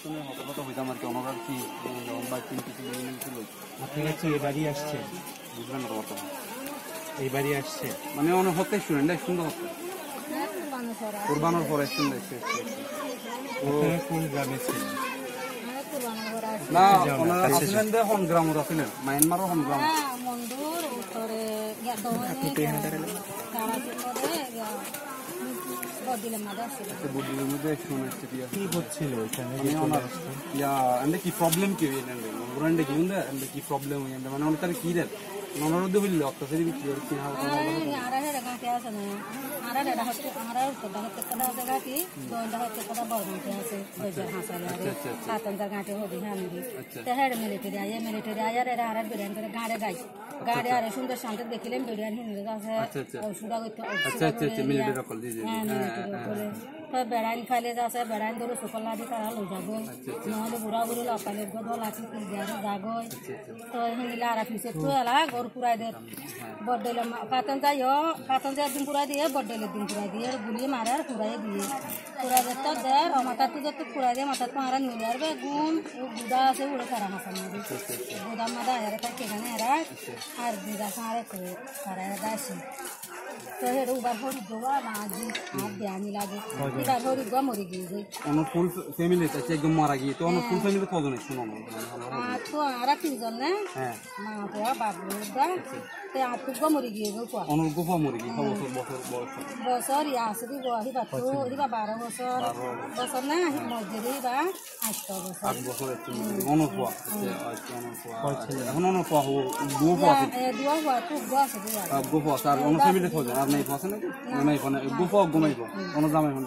শুনে হতভত হইতাম আর কি ওনারা কি লম্বা তিন কিছু বিভিন্ন কিছু আপনারা কি এবারই আসছেন। না বর্তমানে এইবারই আসছে মানে অনেক হতে শুনেন দেখ সুন্দর হতে কোরবানোর পরে শুনলে কোন গ্রামে ছিলেন? না ওনারা আসলেন দে হন গ্রামত আসলেন মায়ানমারও হন গ্রাম। মন্দির উত্তরে বদিলের মাঝে আসছিল বুদ্ধির মধ্যে শুনে দিয়া কি হচ্ছিল এখানে মানে ওনার ইয়া এন্ড মানে কি মধ্যে হইল অত্যাচারী কি আর কি হাও আরা হেডা গাঁটি আছে না আরা হেডা হচ্ছে আরা উত্তর হচ্ছে কদা আছে গাঁটি দোনটা হচ্ছে কদা বড় গাঁটি আছে বেজার হাসালে আরে সাতন্দার গাঁটি হদি হানি তে হেড মিলিটারি আয়ে মিলিটারি আয়ে রে আরা বিরান করে সুন্দর শান্ত দেখিলেন বিরান হিনে আছে ওষুধ আগতে আচ্ছা আচ্ছা আচ্ছা মিলিটারি রকল দি দি হ্যাঁ মিলিটারি করে তো বেড়াইন খাইলে যাচ্ছে বেড়াইন ধরে সুকল্লা দি তারা লই যাব নহলে বুড়া বুড়ি লকালের গদ লাঠি কি দিয়ারে যাগই তো হিনিলে আর পিছে তো এলা গর পুরাই দে বড্ডেলে পাতন যাইও পাতন যাই দিন পুরাই দিয়ে বড্ডেলে দিন পুরাই দিয়ে গুলিয়ে মারে আর পুরাই দিয়ে পুরাই দে তো দে মাথা তো যত পুরাই দিয়ে মাথা তো আর নিলে আর গুম ও গুদা আছে উড়ে তারা হাসান মারি গুদা মাদা আর তাই কেখানে এরা আর গুদা সারে তো তারা দাসি তো হেডু বার হরি গোয়া মাঝি আর দেয়ানি লাগে। এবার হরি গোয়া মরে গিয়েছে ওনার ফুল ফ্যামিলি আছে একদম মারা গিয়ে তো ওনার ফুল ফ্যামিলি কজন? শুনো আর তো আর তিনজন না। হ্যাঁ। মা পোয়া বাপ দা তে আর তো গোয়া মরে গিয়েছে কোয়া গিয়ে বছর বছর বয়স বছর ইয়া আছে গোয়া হিবা তো হিবা বারো বছর বছর না হি হিবা আষ্ট বছর আট বছর একটু অনর পোয়া আচ্ছা এখন অনর পোয়া হব গো আছে। এ দুয়া গোয়া তো গোয়া আছে দি আর আছে আর অনর ফ্যামিলি খোঁজে আর নাই আছে নাকি? নাই। পোয়া গো পোয়া গোমাই জামাই হন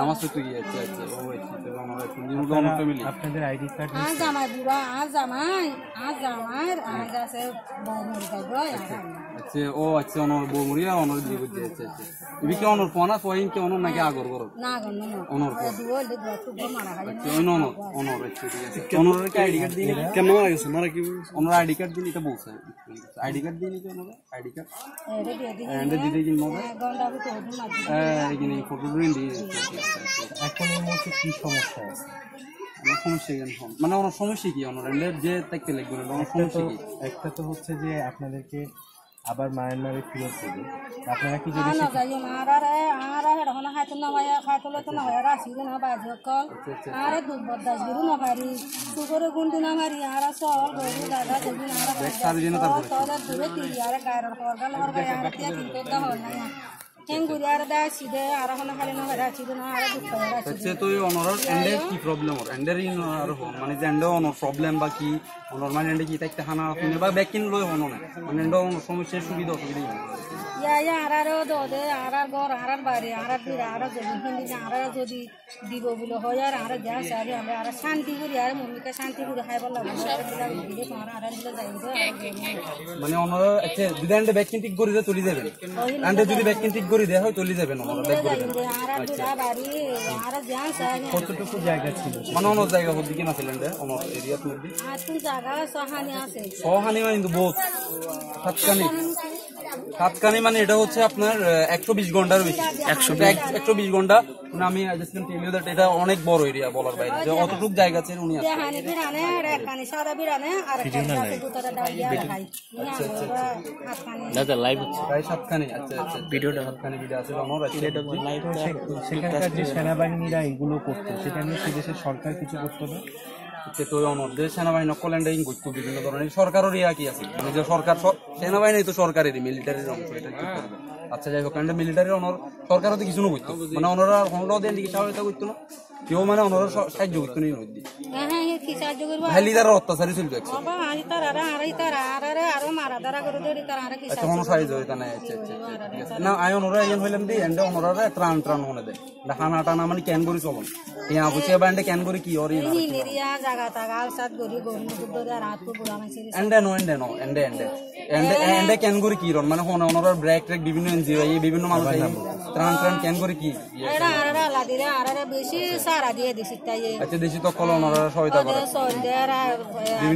নামাজ পড়তে গিয়ে আচ্ছা আচ্ছা ও আচ্ছা তাহলে অনর একটু নিউজ অনর ফ্যামিলি আপনাদের আইডি কার্ড আর আমার বুড়া আর আমার আর আমার আর আছে বউ মরে যাব আর আচ্ছা ও আচ্ছা অনর আচ্ছা আচ্ছা। ইবি কি অনর পোয়া না পোয়া অনর নাকি আগর না না অনর। হয় আচ্ছা অনর। অনর আচ্ছা ঠিক আছে। অনর কি আইডি কার্ড দিন কেমন মারা গেছে? মারা কি অনর আইডি কার্ড দিন এটা বলছে আইডি কার্ড দিন কি অনর? ID card? কি মনে গন্ডা তো হ্যাঁ এখানে ফটো দিন দিয়ে এখন এই মুহূর্তে কি সমস্যা আছে? সমস্যা মানে ওনার সমস্যা কি? যে লাগবে না সমস্যা কি? একটা তো হচ্ছে যে আপনাদেরকে আবার মায়ানমারে ফিরত দেবে আপনারা কি যদি আর তো কি প্রবলেম ওর এন্ডের ইন আর মানে যে এন্ডে প্রবলেম বা কি? ওনার মানে এন্ডে কি তাইতে হানা শুনে বা ব্যাকিন লই হন না মানে এন্ডে সমস্যার সুবিধা অসুবিধা? ইয়া ইয়া আর আর দো দে আর আর ঘর আর আর বাড়ি আর আর দিরা আর যদি হিন্দি আর আর যদি দিব বলে হয় আর আর যা সারি আমরা আর শান্তি করি আর মম্মিকে শান্তি করে দিলে যাইবে মানে ওনারা আচ্ছা যদি এন্ডে ব্যাকিন ঠিক করে দিয়ে চলে যাবেন এন্ডে যদি ব্যাকিন ঠিক করে দেয় হয় চলে যাবেন ওনারা ব্যাক করে সারি কতটুকু জায়গা ছিল মানে অন্য জায়গা হচ্ছে কিনা ছিলেন রে ওনার এরিয়ার মধ্যে সহানি আছে সহানি মানে বহুত সাতকানি সাতকানি মানে এটা হচ্ছে আপনার একশো বিশ ঘণ্টার বেশি। একশো একশো বিশ ঘণ্টা। মানে আমি এটা অনেক বড় এরিয়া বলার বাইরে। যে অতটুক জায়গা আছে উনি কানি প্রায় সাতখানি আচ্ছা আচ্ছা ভিডিওটা সাতখানি ভিডিও আছে সেখানকার যে সেনাবাহিনীরা এগুলো করতো সেটা নিয়ে দেশের সরকার কিছু করতো না? অনর্দের সেনাবাহিনী কল্যাণটা করতো বিভিন্ন ধরনের সরকারের ইয়া কি আছে? মানে সরকার সেনাবাহিনী তো সরকারেরই মিলিটারির অংশ, এটা কি করবে? আচ্ছা যাই হোক, কারণ মিলিটারির অনর সরকারও তো কিছু না করতো। মানে অনরা অনরাও দেন সহায়তা করতো না। কেউ মানে অনরা স- সাহায্য করতো না হ্যাঁ হ্যাঁ কি সাহায্য করব? খালি তারা অত্যাচারই চলবে একশো বাবা আজ তার আর আর তার আর আর আরও মারা দারা করে দেরি তার আর কি আচ্ছা সাহায্য হইতা আচ্ছা আচ্ছা না আই অনরা এন হইলাম দি এন্ডে অনরা ত্রাণ ত্রাণ মনে দেয়। হানা টানা ক্যান করি চলন। বুঝিয়ে বা এন্ডে ক্যান করি কি না এন্ডে নো এন্ডে নো এন্ডে এন্ডে। এন্ডে এন্ডে ক্যান করি রন? মানে হন ব্রেক ট্রেক বিভিন্ন এনজিও বিভিন্ন মানুষ ত্রাণ ত্রাণ কেন করে কি? ইয়ে? এটা আরারে আলা বেশি সারা দিয়ে দিছি তাই আচ্ছা দেশি তো কল ওনারা সহায়তা করে। সল দের আর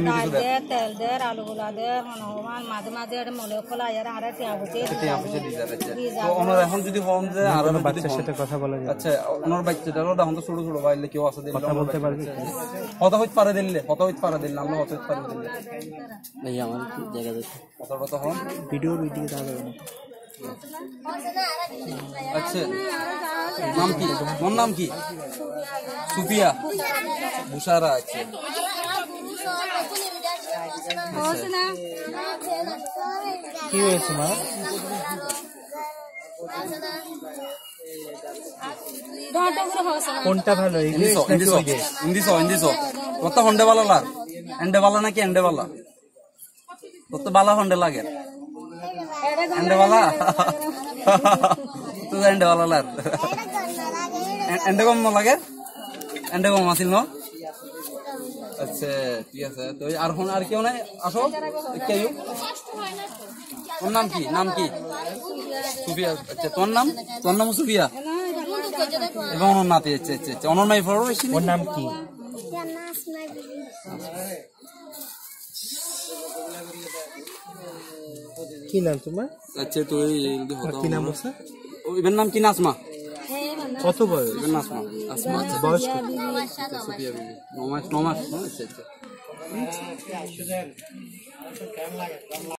ডাল দের তেল দের আলু গুলা দের হনুমান মাঝে মাঝে এটা মলে খোলা এর আরে টিয়া বুঝে টিয়া পয়সা দিয়ে যাবে আচ্ছা। তো ওনারা এখন যদি হন যে আর বাচ্চার সাথে কথা বলা যায় আচ্ছা ওনার বাচ্চাটারও এখন তো ছোট ছোট বাইলে কেউ আছে দিলে কথা বলতে পারবে। হত হইতে পারে দিলে হত হইতে পারে দিলে আমরা হত হইতে পারে দিলে। ভাই আমার জায়গা কথা কথা হন ভিডিও আচ্ছা নাম কি? তোমার নাম কি? সুফিয়া। বুসারা আচ্ছা। কি হয়েছে মা? কোনটা ভালো? ইংলিশ সো হিন্দি সো কত হন্ডে বালা লাগ। এন্ডে বালা নাকি এন্ডে বালা কত বালা হন্ডে লাগে। এন্ডে বালা তো এন্ডে বালা লাগ এন্ডে আছিল ন আচ্ছা ঠিক আছে তো আর হন আর কেউ নাই আসো কেউ তোর নাম কি নাম কি সুফিয়া আচ্ছা তোর নাম তোর নাম সুফিয়া এবং ওনার নাতি আচ্ছা আচ্ছা আচ্ছা ওনার ফটো বেশি ওর নাম কি কি নাম তোমার? আচ্ছা তো কি নাম আছে? ইবের নাম কি নাসমা কত বয়স? এবার নাসমা আসমা। বয়স নমাস নমাস আচ্ছা আচ্ছা।